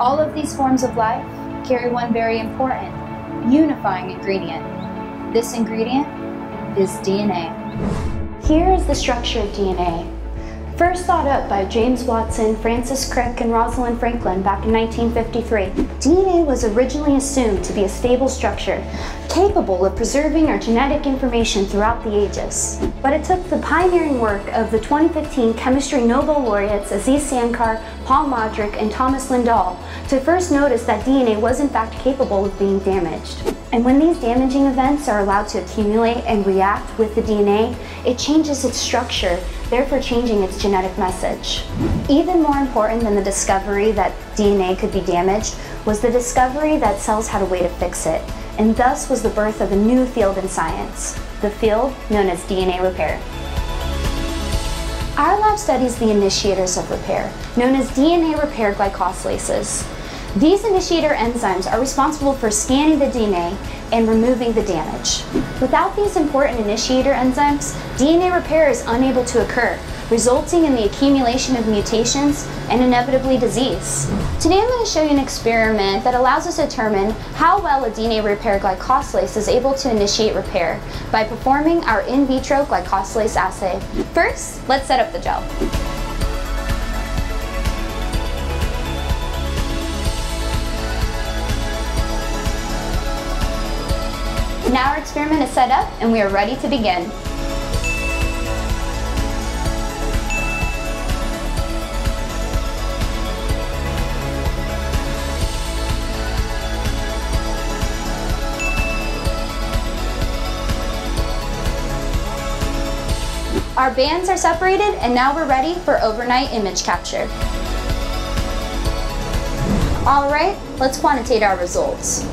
All of these forms of life carry one very important, unifying ingredient. This ingredient is DNA. Here is the structure of DNA. First thought up by James Watson, Francis Crick, and Rosalind Franklin back in 1953, DNA was originally assumed to be a stable structure, capable of preserving our genetic information throughout the ages. But it took the pioneering work of the 2015 Chemistry Nobel laureates Aziz Sancar, Paul Modrich, and Thomas Lindahl to first notice that DNA was in fact capable of being damaged. And when these damaging events are allowed to accumulate and react with the DNA, it changes its structure, therefore changing its genetic message. Even more important than the discovery that DNA could be damaged was the discovery that cells had a way to fix it, and thus was the birth of a new field in science, the field known as DNA repair. Our lab studies the initiators of repair, known as DNA repair glycosylases. These initiator enzymes are responsible for scanning the DNA and removing the damage. Without these important initiator enzymes, DNA repair is unable to occur, resulting in the accumulation of mutations and inevitably disease. Today I'm going to show you an experiment that allows us to determine how well a DNA repair glycosylase is able to initiate repair by performing our in vitro glycosylase assay. First, let's set up the gel. Now our experiment is set up and we are ready to begin. Our bands are separated and now we're ready for overnight image capture. All right, let's quantitate our results.